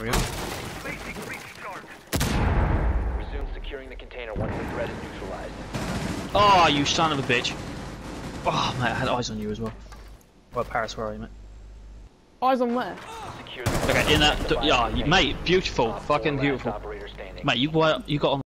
There we go. Resume securing the container once the threat is neutralized. Oh, you son of a bitch. Oh, mate, I had eyes on you as well. Well, Paris, where are you, mate? Eyes on where? Okay, in that, yeah, mate, beautiful, fucking beautiful. Mate, you, you got on